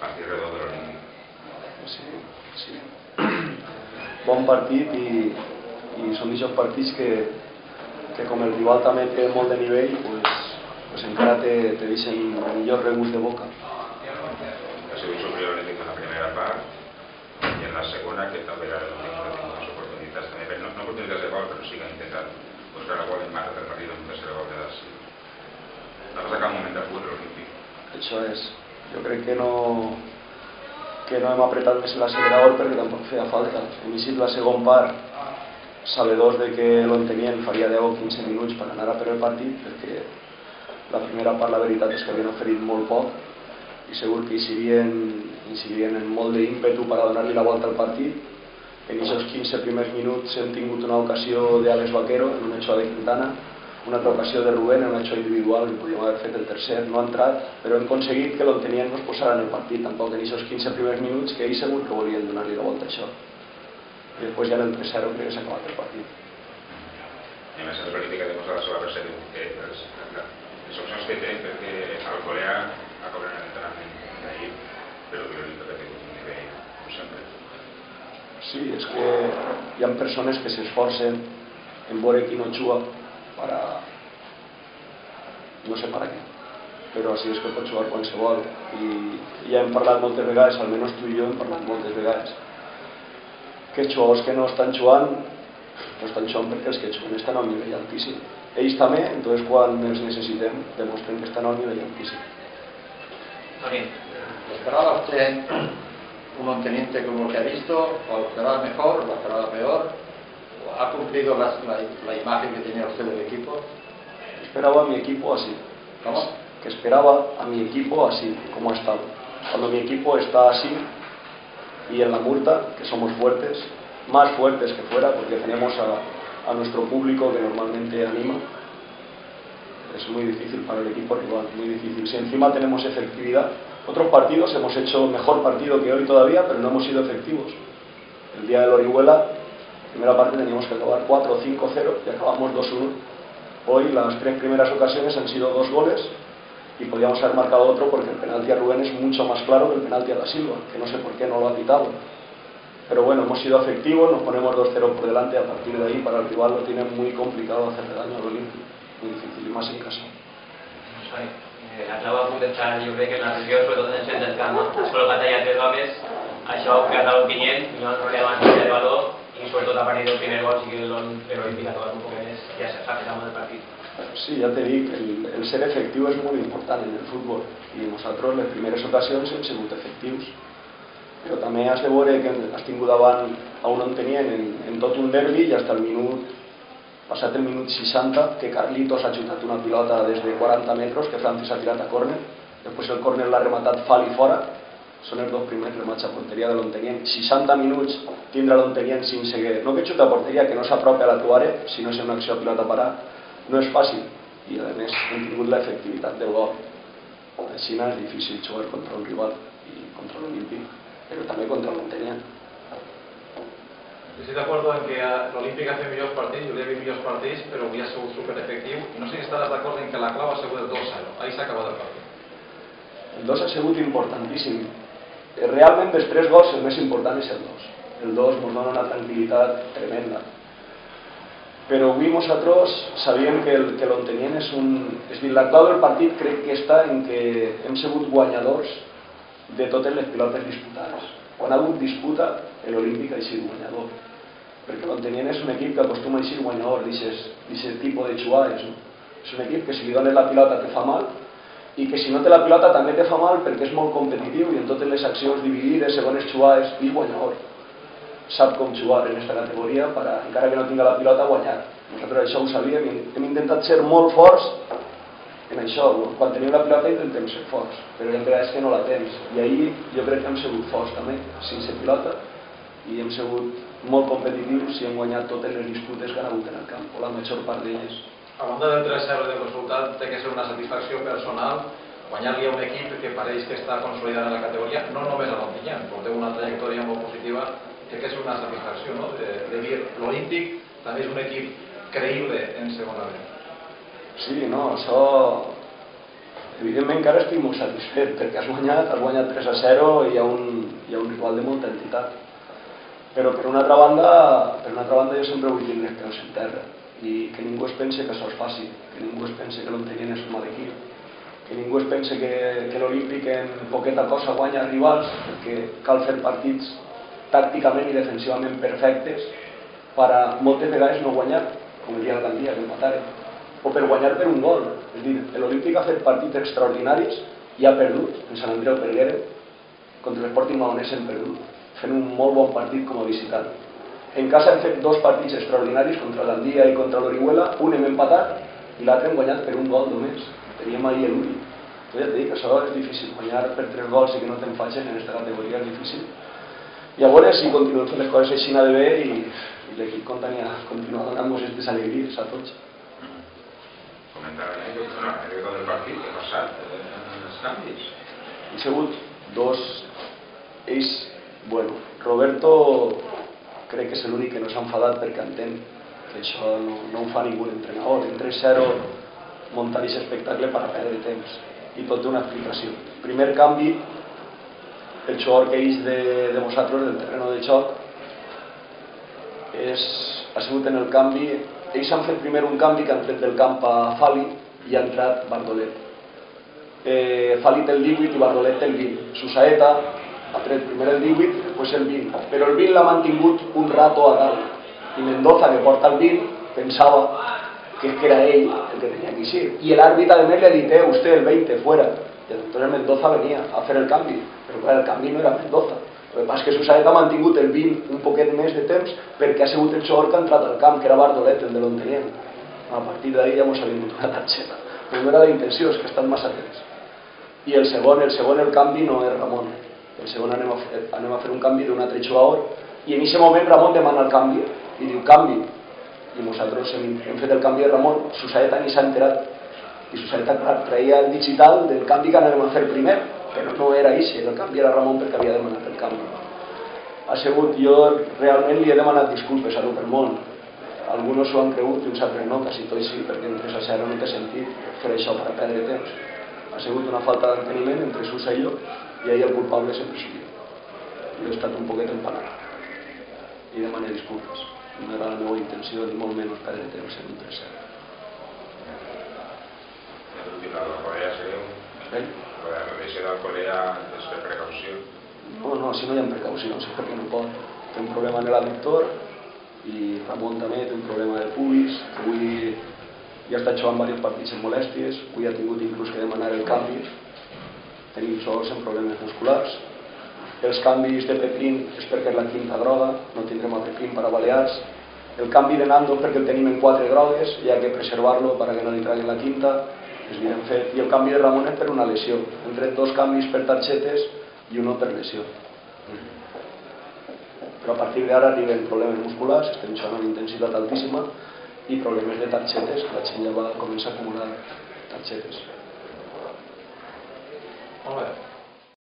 de l'Olímpic. Sí, sí. Bon partit i, i són aquests partits que, que com el rival també té molt de nivell, pues, pues encara te, te deixen millor regust de boca. Ha sigut superior en la primera part i en la segona, que també era ha tingut les oportunitats, també, no, no oportunitats de gol, però sí que ha intentat buscar la gol en mata del partit amb un tercer gol de Dassi. No ha sacat un moment de fut l'Olímpic. Això és. Jo crec que no, que no hem apretat més l'accelerador perquè tampoc feia falta. Hem eixit la segon part sabedors de que l'Ontenien faria 10 o 15 minuts per anar a per el partit perquè la primera part la veritat és que havien oferit molt poc i segur que eixirien, eixirien en molt d'ímpetu per a donar-li la volta al partit en aquests 15 primers minuts hem tingut una ocasió d'Alex Vaquero en una xoa de Quintana una altra ocasió de Rubén en una xoa individual que podíem haver fet el tercer, no ha entrat però hem aconseguit que l'Ontenien no es posara en el partit tampoc en aquests 15 primers minuts que ells segur que volien donar-li la volta a això. I després ja en el 3-0 crec que s'ha acabat el partit. I a més, el Olímpic ha demostrat la seva persecució, que les, les opcions que té perquè el Corea ha cobrat l'entrenament d'ahir, però que l'Olímpic ha tingut un nivell, com sempre. Sí, és que hi ha persones que s'esforcen en veure qui no juga para no sé para què però així és que pot jugar qualsevol i ja hem parlat moltes vegades almenys tu i jo hem parlat moltes vegades que jugadors que no estan jugant no estan jugant perquè els que juguen estan a un nivell altíssim ells també, entonces quan els necessitem demostren que estan a un nivell altíssim Tony, ¿esperaba usted un Monteniente como el que ha visto? ¿O esperaba mejor? ¿O esperaba peor? ¿O ¿Ha cumplido la, la, la imagen que tenía usted del equipo? esperaba a mi equipo así ¿Cómo? que esperaba a mi equipo así como ha estado cuando mi equipo está así y en la multa, que somos fuertes más fuertes que fuera porque tenemos a, a nuestro público que normalmente anima es muy difícil para el equipo rival, muy difícil. Si encima tenemos efectividad, otros partidos hemos hecho mejor partido que hoy todavía, pero no hemos sido efectivos. El día del Orihuela, primera parte teníamos que acabar 4 o 5-0 y acabamos 2-1. Hoy las tres primeras ocasiones han sido dos goles y podíamos haber marcado otro porque el penalti a Rubén es mucho más claro que el penalti a Da Silva, que no sé por qué no lo ha quitado. Pero bueno, hemos sido efectivos, nos ponemos 2-0 por delante, a partir de ahí para el rival lo tiene muy complicado hacerle daño al Olimpia, muy difícil, y más en casa. Sorry. Eh, d'estar, jo crec que la regió, sobretot en el centre del camp, col·locat allà tres homes, això ha creat el Pinyent, no han rellevància de valor, i sobretot a partir del primer gol sí que l'Olímpic ha tocat un poc més, ja s'ha fet amb el partit. Sí, ja te dic, el, el ser efectiu és molt important en el futbol i nosaltres les primeres ocasions hem sigut efectius. Però també has de veure que has tingut davant a un on tenien en, en tot un derbi i fins el minut passat el minut 60 que Carlitos ha xutat una pilota des de 40 metres que Francis ha tirat a córner. Després el córner l'ha rematat fal i fora són els dos primers remats a porteria de l'Ontenien. 60 minuts tindre l'Ontenien sense que, no que xuta a porteria que no s'apropi a la tua àrea sinó és una acció a pilota parar no és fàcil. I a més hem tingut l'efectivitat del gol així no és difícil jugar contra un rival i contra l'Olímpic però també contra l'Ontenien. Estoy de acuerdo en que a- l'Olímpic ha fet millors partits, jo li he vist millors partits, però avui ha sigut superefectiu. No sé si estaràs d'acord en que la clau ha sigut el 2-0. Ahí s'ha acabat el partit. el 2 ha sigut importantíssim realment dels tres gols el més important és el 2 el 2 ens dona una tranquil·litat tremenda però avui nosaltres sabíem que el, que l'Ontenien és un... És a dir, la clau del partit crec que està en que hem sigut guanyadors de totes les pilotes disputades. Quan ha hagut disputa, l'Olímpic ha sigut guanyador. Perquè l'Ontenien és un equip que acostuma a ser guanyador d'aquest tipus de jugadas. No? És un equip que si li dones la pilota te fa mal i que si no té la pilota també te fa mal perquè és molt competitiu i en totes les accions dividides, segones jugades, i guanyador sap com jugar en aquesta categoria per, a, encara que no tinga la pilota, guanyar. Nosaltres això ho sabíem i hem intentat ser molt forts en això. Quan tenim la pilota intentem ser forts, però en veritat és que no la tens. I ahir jo crec que hem sigut forts també, sense pilota, i hem sigut molt competitius i hem guanyat totes les disputes que han hagut en el camp, o la major part d'elles. A banda del 3-0 del resultat, té que ser una satisfacció personal guanyar-li a un equip que pareix que està consolidat en la categoria, no només a l'Ontinyà, porteu una trajectòria molt positiva, té que ser una satisfacció, no?, de, de dir l'Olímpic també és un equip creïble en segona B. Sí, no, això Evidentment que ara estic molt satisfet perquè has guanyat, has guanyat 3 a 0 i hi ha un, hi ha un rival de molta entitat. Però per una altra banda, per una altra banda jo sempre vull tenir els peus en terra i que ningú es pense que és fàcil, que ningú es pense que l'Ontenien és un mal equip, que ningú es pense que, que l'Olímpic en poqueta cosa guanya rivals perquè cal fer partits tàcticament i defensivament perfectes per a moltes vegades no guanyar, com el dia de Gandia, que empataren o per guanyar per un gol. És dir, l'Olímpic ha fet partits extraordinaris i ha perdut, en Sant Andreu Perguera, contra l'Esporting Maonès hem perdut, fent un molt bon partit com a visitant. En casa hem fet dos partits extraordinaris contra l'Andia i contra l'Orihuela, un hem empatat i l'altre hem guanyat per un gol només. Teníem ahir l'únic. Ja et dic, això és difícil, guanyar per tres gols i que no te'n facin en aquesta categoria és difícil. A veure si continuem fent les coses així de bé i, i l'equip continua, continua donant-nos aquestes alegries a tots comentar l'anècdota del partit que ha passat en els canvis. Hi ha sigut dos ells, bueno, Roberto crec que és l'únic que no s'ha enfadat perquè entén que això no, no ho fa ningú entrenador. En 3-0 muntar aquest espectacle per a perdre temps i tot té una explicació. Primer canvi, el xoc que ells de, de vosaltres del terreno de xoc és, ha sigut en el canvi ells han fet primer un canvi que han tret del camp a Fali i ha entrat Bardolet. Eh, Fali té el 18 i Bardolet té el 20. Susaeta ha tret primer el 18, després el 20. Però el 20 l'ha mantingut un rato a dalt. I Mendoza, que porta el 20, pensava que, que era ell el que tenia que eixir. I l'àrbit, a més, li ha dit, eh, usted el 20, fuera. I entonces Mendoza venia a fer el canvi. Però clar, el canvi no era Mendoza el que passa és que Susaet ha mantingut el 20 un poquet més de temps perquè ha sigut el jugador que ha entrat al camp, que era Bardolet, el de l'Ontenien. A partir d'ahir ja mos ha vingut una targeta. Però no era d'intenció, és que ha estat massa temps. I el segon, el segon el canvi no és Ramon. El segon anem a fer, anem a fer un canvi d'un altre jugador i en aquest moment Ramon demana el canvi i diu canvi. I nosaltres hem, hem fet el canvi de Ramon, Susaeta ni s'ha enterat. I Susaeta traia el digital del canvi que anem a fer primer però no era així, el canvi era Ramon perquè havia demanat el canvi. Ha sigut, jo realment li he demanat disculpes a tot el món. Alguns ho han cregut i uns altres no, quasi tot sí, perquè entre a zero no té sentit fer això per perdre temps. Ha sigut una falta d'enteniment entre Susa i jo, i ahir el culpable sempre soc jo. Jo he estat un poquet empanat. I demané disculpes. No era la meva intenció, ni molt menys perdre temps en un 3-0. La Corea seria un... Eh? La Corea és per precaució. No, no, si no hi ha precaució, si perquè no pot. Té un problema en l'adductor i Ramon també té un problema de pubis, avui ja està jugant diversos partits en molèsties, avui ha tingut inclús que demanar el canvi, tenim sols en problemes musculars, els canvis de Pepín és perquè és la quinta droga, no tindrem a Pepín per a Balears, el canvi de Nando és perquè el tenim en quatre grogues, hi ha que preservar-lo per a que no li traguin la quinta, es havien fet, i el canvi de Ramon és per una lesió. Hem tret dos canvis per targetes i un per lesió. Però a partir d'ara arriben problemes musculars, estem jugant amb intensitat altíssima, i problemes de targetes, la gent ja va començar a acumular targetes. Molt bé.